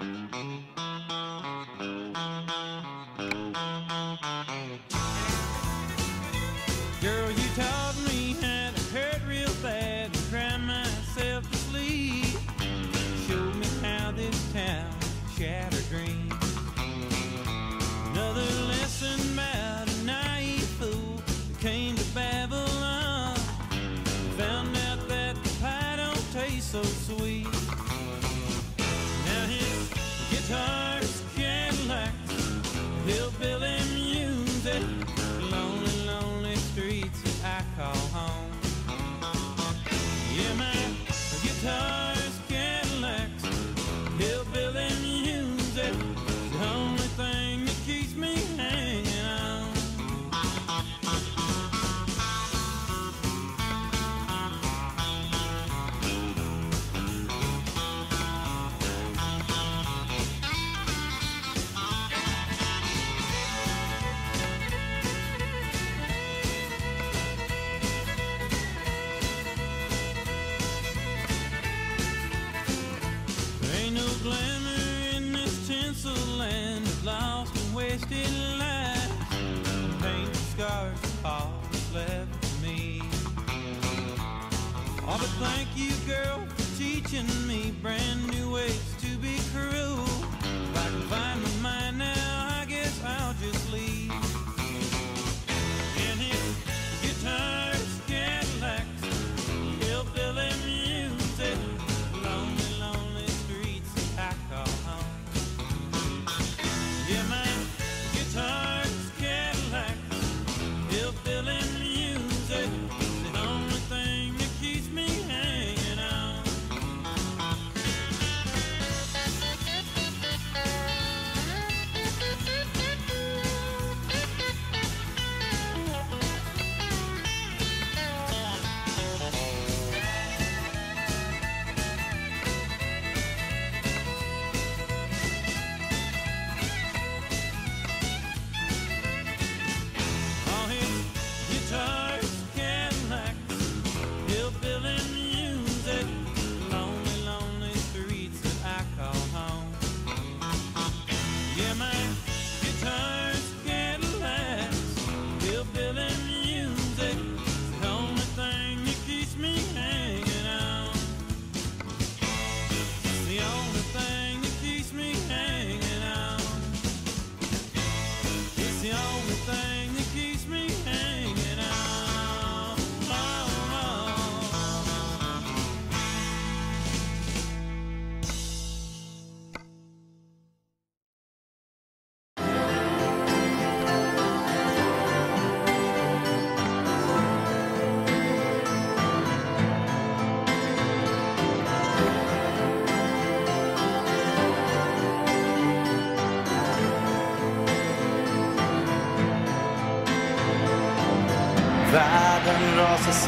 Música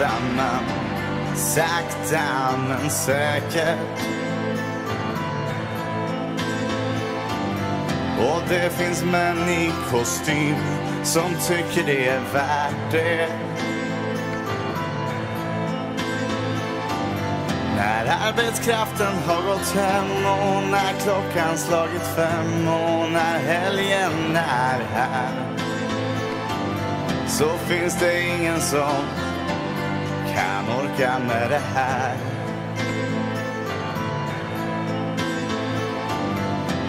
samman Sakta men säkert Och det finns män i kostym Som tycker det är värt det. När arbetskraften har gått hem och när klockan slagit fem och när helgen är här så finns det ingen som lycka med det här.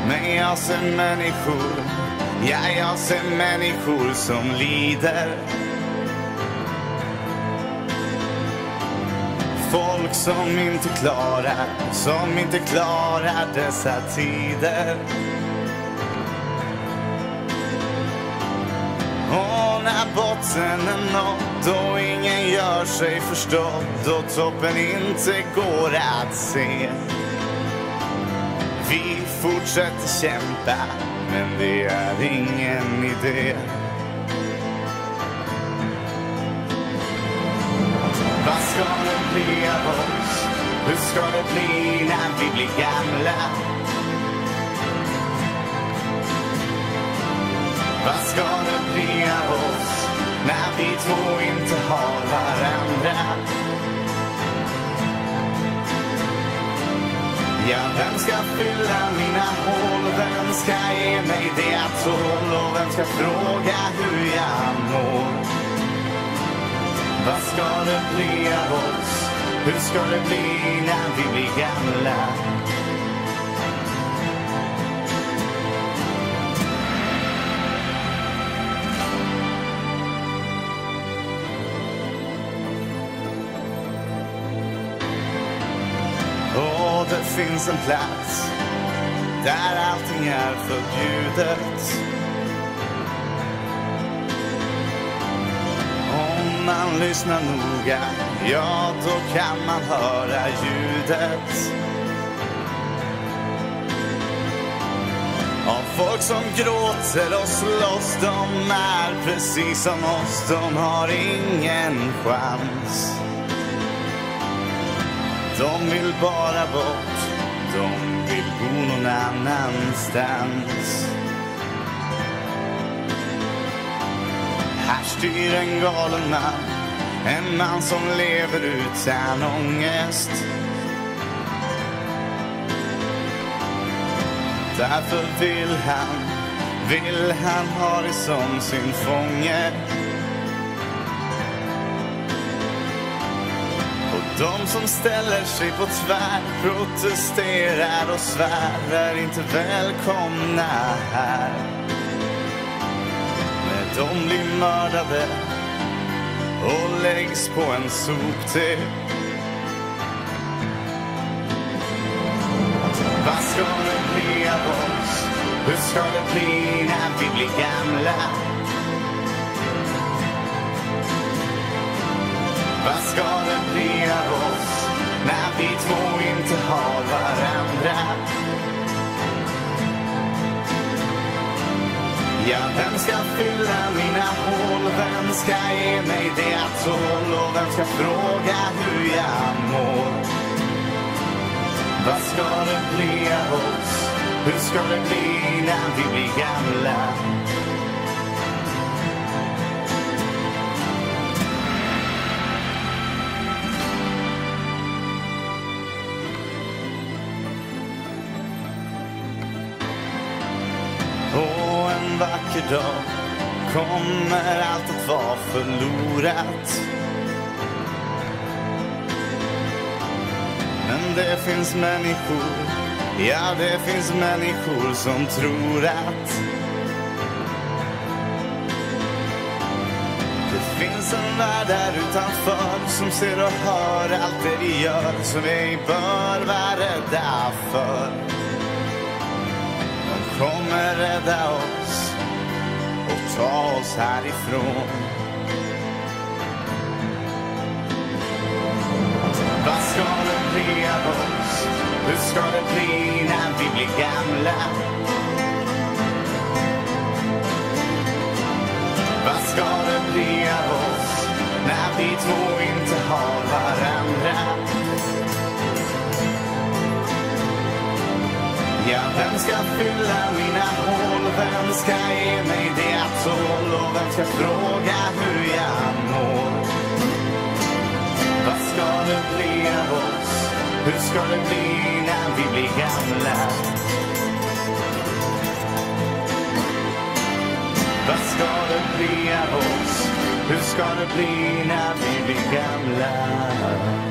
Men jag ser människor, ja jag ser människor som lider. Folk som inte klarar, som inte klarar dessa tider. Botten är nådd och ingen gör sig förstådd och toppen inte går att se. Vi fortsätter kämpa, men det är ingen idé. Vad ska det bli av oss? Hur ska det bli när vi blir gamla? Vad ska det bli av oss vi två inte har varandra? Ja, vem ska fylla mina hål? Vem ska ge mig det jag tål? Och vem ska fråga hur jag mår? Vad ska det bli av oss? Hur ska det bli när vi blir gamla? Finns en plats där allting är förbjudet. Om man lyssnar noga, ja då kan man höra ljudet. Av folk som gråter och slåss, de är precis som oss, de har ingen chans. De vill bara bort, de vill bo någon annanstans. Här styr en galen man, en man som lever utan ångest. Därför vill han, vill han ha dig som sin fånge. De som ställer sig på tvär protesterar och svär är inte välkomna här. När de blir mördade och läggs på en soptipp. Vad ska det bli av oss? Hur ska det bli när vi blir gamla? Vad ska det bli av oss när vi två inte har varandra? Ja, vem ska fylla mina hål? Vem ska ge mig det jag tål? Och vem ska fråga hur jag mår? Vad ska det bli av oss? Hur ska det bli när vi blir gamla? Vacker dag kommer allt att vara förlorat. Men det finns människor, ja det finns människor som tror att det finns en värld där utanför som ser och hör allt det vi gör som vi bör vara rädda för. De kommer rädda oss ta oss härifrån. Vad ska det bli av oss? Hur ska det bli när vi blir gamla? Vad ska det bli av oss när vi två inte har varandra? Vem ska fylla mina hål? Vem ska ge mig det jag tål? Och vem ska fråga hur jag mår? Vad ska det bli av oss? Hur ska det bli när vi blir gamla? Vad ska det bli av oss? Hur ska det bli när vi blir gamla?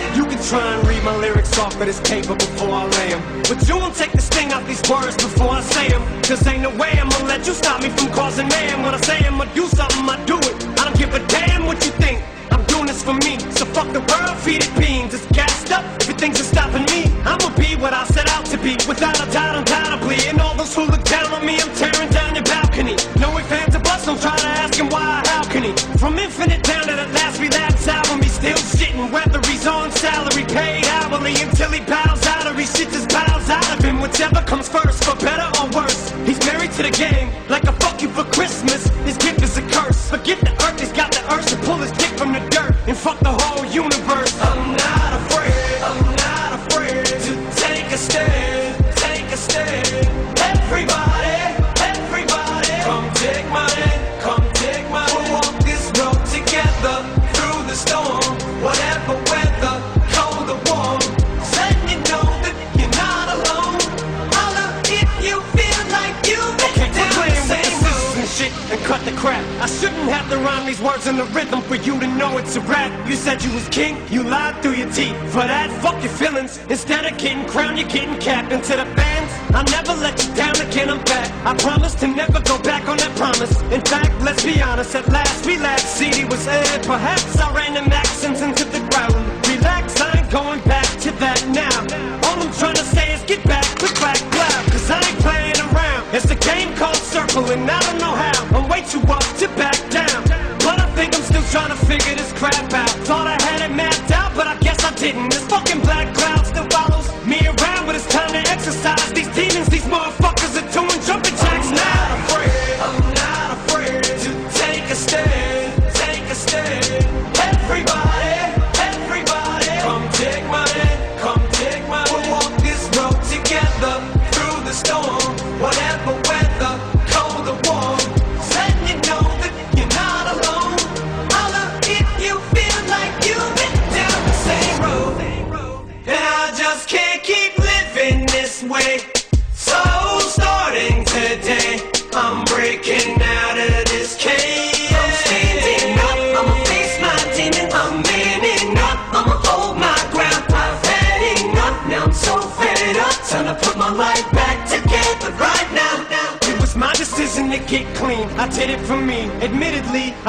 You can try and read my lyrics off of this paper before I lay them. But you won't take the sting out these words before I say them. Cause ain't no way I'm gonna let you stop me from causing mayhem. When I say I'm gonna do something, I do it. I don't give a damn what you think. I'm doing this for me. So fuck the world, feed it beans. It's gassed up. If Everything's just stopping me. I'ma be what I set out to be. Without a doubt, undoubtedly. And all those who look down on me, I'm tearing down your balcony. No if fans are bust, I'm try to ask him why, how can he? From infinite down to the last we salary, paid hourly, until he bows out or he shits his bowels out of him. Whichever comes first, for better or worse. He's married to the game, like a fuck you for Christmas. His gift is a curse. Forget the earth, he's got the urge to pull his dick from the dirt and fuck the whole in the rhythm for you to know it's a rap. You said you was king, you lied through your teeth. For that, fuck your feelings. Instead of getting crowned, you're getting capped. And to the fans, I'll never let you down again. I'm back. I promise to never go back on that promise. In fact, let's be honest. At last, we last CD was aired. Perhaps I ran them accents into motherfucker.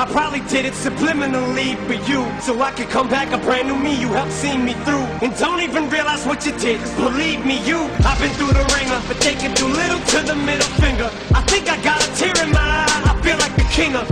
I probably did it subliminally for you. So I could come back a brand new me. You helped see me through. And don't even realize what you did. 'Cause believe me, you. I've been through the ringer, but they can do little to the middle finger. I think I got a tear in my eye. I feel like the king of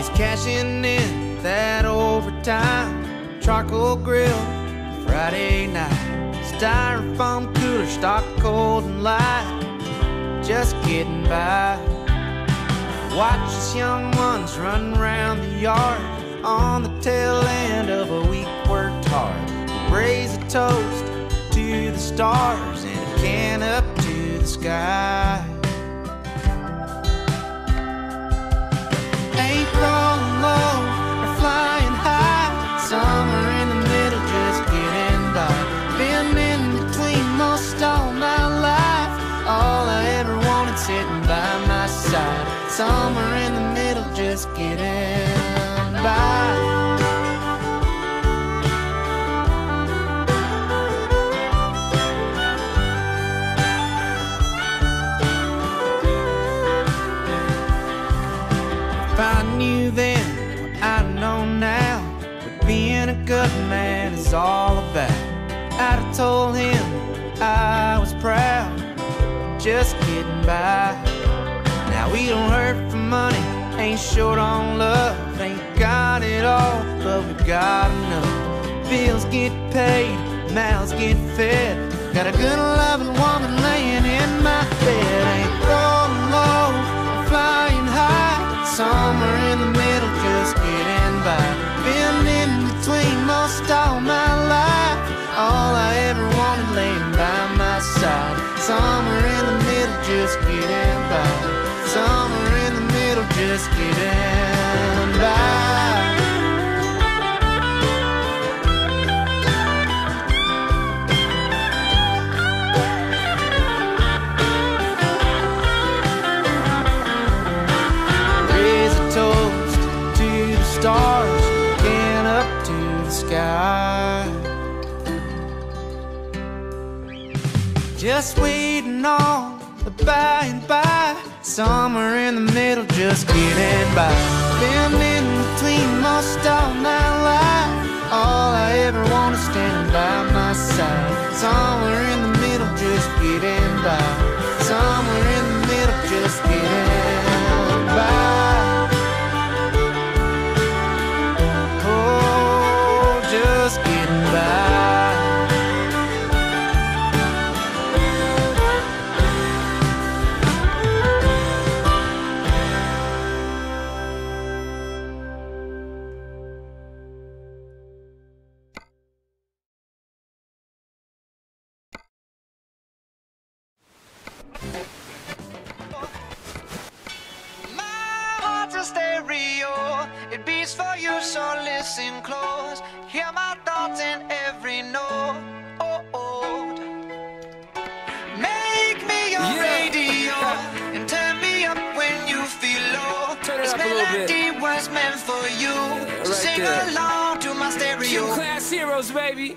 Padres cashing in that overtime. Charcoal grill, Friday night. Styrofoam cooler, stock cold and light. Just getting by. Watch us young ones run around the yard on the tail end of a week worked hard. Raise a toast to the stars and a can up to the sky. wrong, oh. I knew then what I know now, what being a good man is all about. I'd have told him I was proud, just getting by. Now we don't hurt for money, ain't short on love, ain't got it all, but we got enough. Bills get paid, mouths get fed. Got a good loving woman laying in my bed. Ain't Somewhere in the middle, just getting by. Been in between most all my life. All I ever wanted laying by my side. Somewhere in the middle, just getting by. Somewhere in the middle, just getting by. Sky. Just waiting on the by and by, somewhere in the middle, just getting by. Been in between most all my life. All I ever want is standing by my side. Somewhere in the middle, just getting by. Somewhere in the middle, just getting heroes, baby.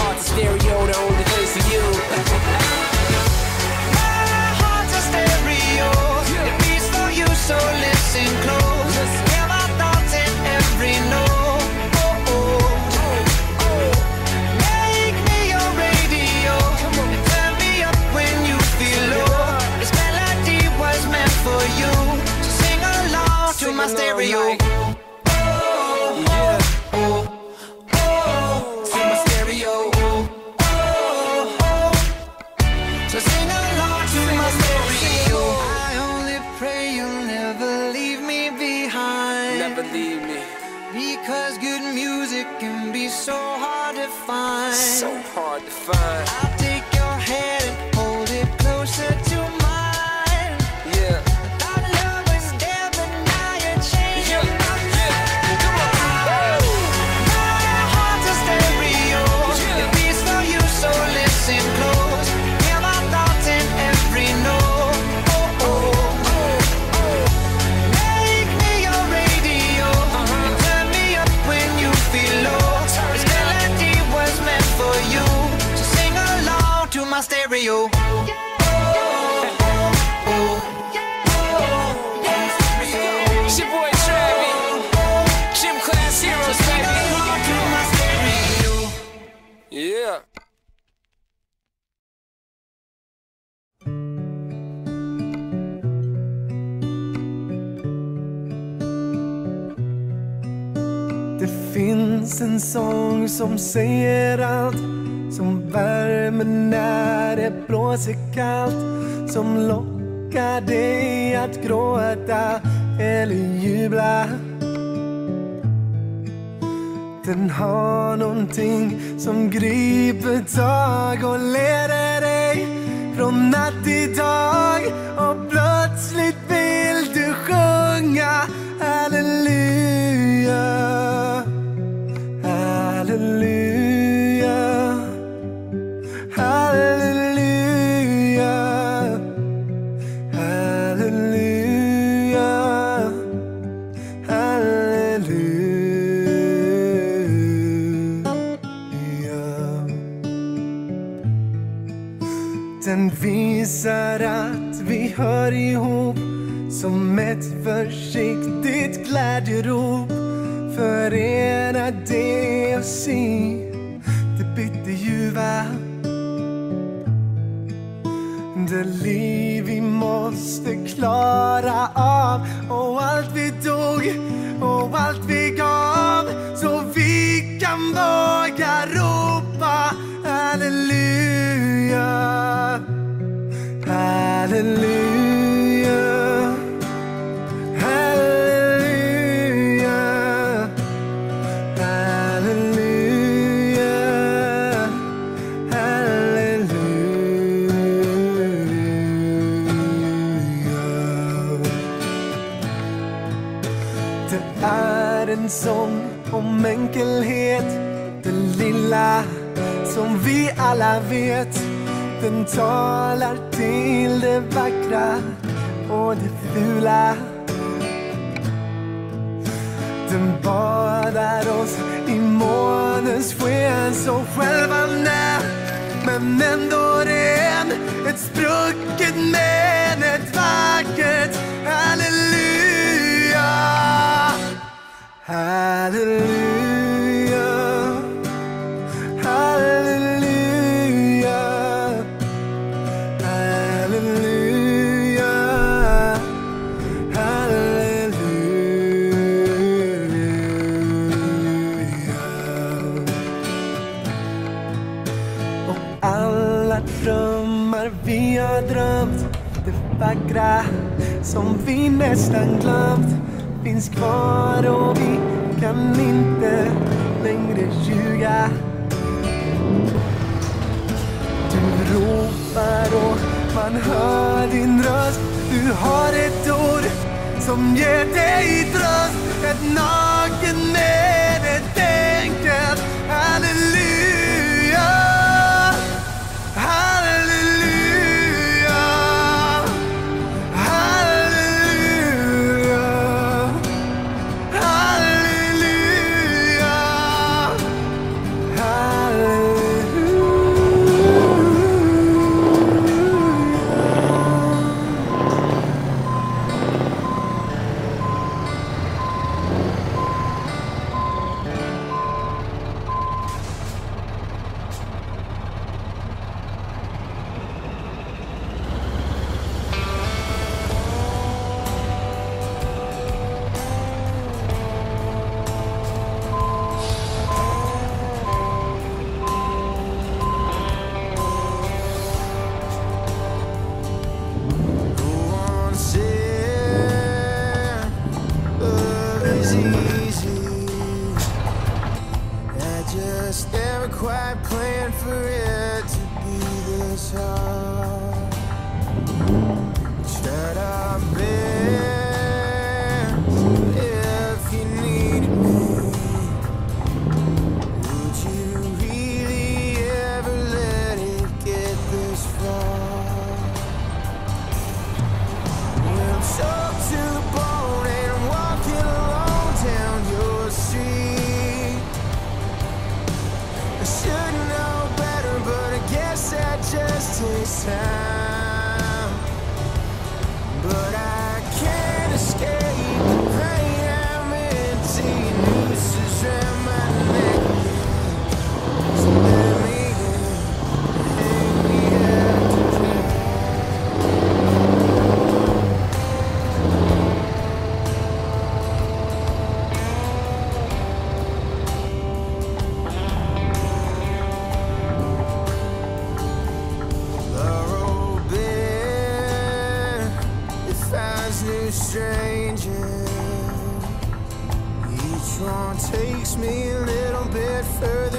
heart's a stereo, the only place for you. My heart's a stereo. It beats for you, so listen close. En sång som säger allt Som värmer när det blåser kallt Som lockar dig att gråta eller jubla. Den har någonting som griper tag och leder dig från natt till dag. Visar att vi hör ihop som ett försiktigt glädjerop. Förenar det och se. Det bitterljuva det liv vi måste klara som vi alla vet. Den talar till det vackra och det fula. Den badar oss i månens sken så självande men ändå ren. Ett sprucket men ett vackert halleluja Halleluja. Halleluja. Vackra som vi nästan glömt. Finns kvar och vi kan inte längre ljuga. Du ropar och man hör din röst. Du har ett ord som ger dig tröst. Ett naken med ett enkelt takes me a little bit further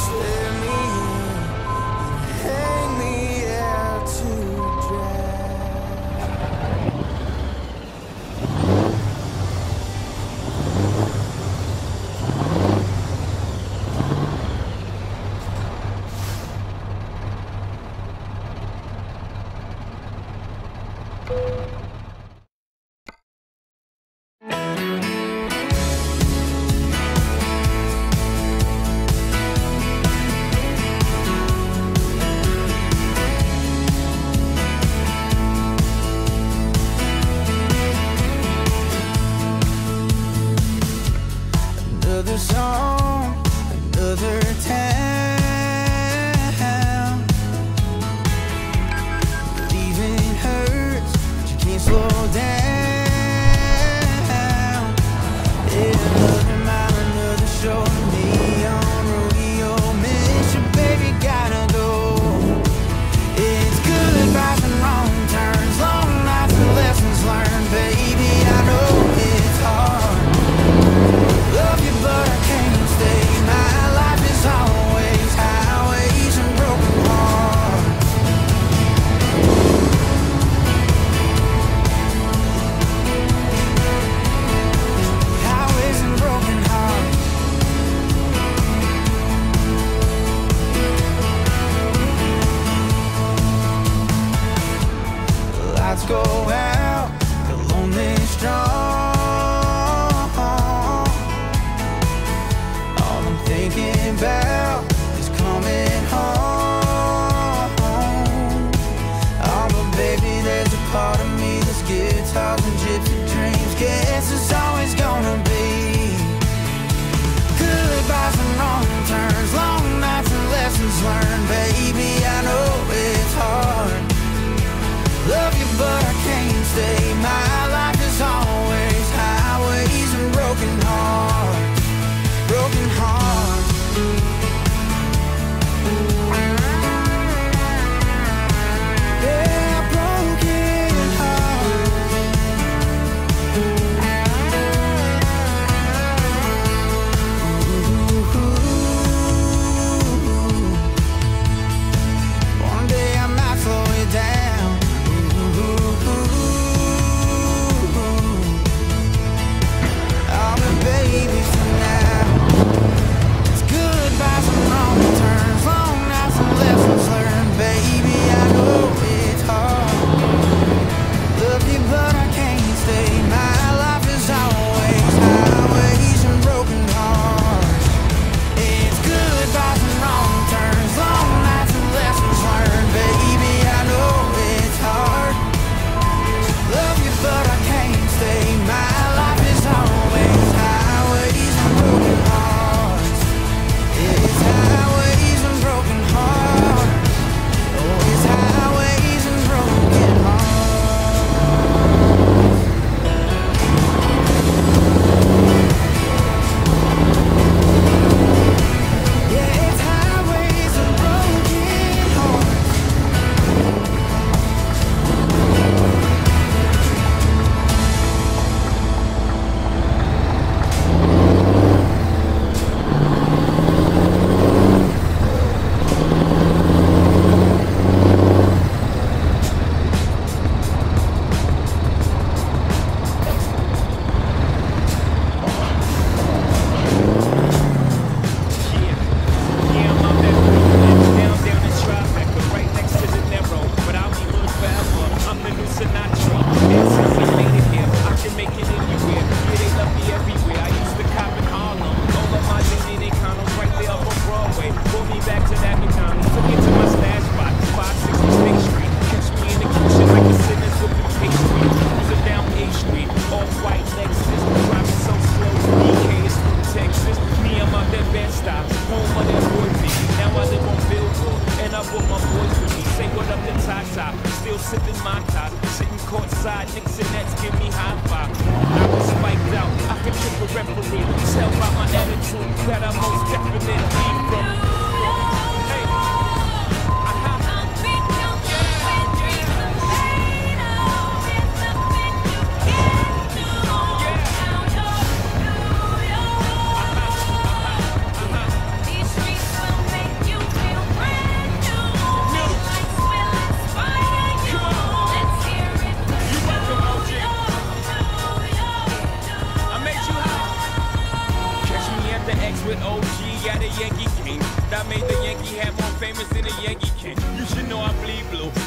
stare can't stay my.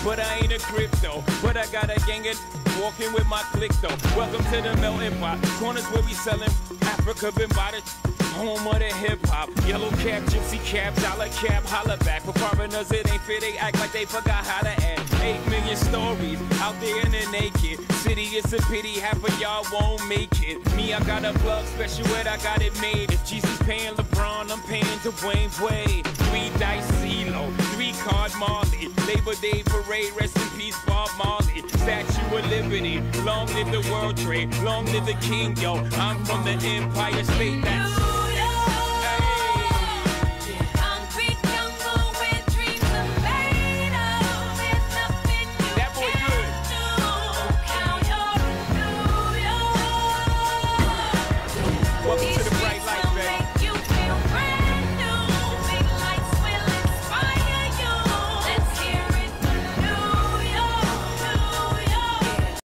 But I ain't a crypto. But I got a gang of walking with my click though. Welcome to the melting pot. Corners where we selling Africa been by the home of the hip hop. Yellow cap, gypsy cap, dollar cap, holla back. For foreigners, it ain't fit. They act like they forgot how to act. Eight million stories out there in the naked city. It's a pity half of y'all won't make it. Me, I got a plug special ed, I got it made. If Jesus paying LeBron, I'm paying Dwayne Wade. Three dice CeeLo, card Marley. Labor Day parade, rest in peace Bob Marley. Statue of Liberty, long live the World Trade, long live the King, yo. I'm from the Empire State. That's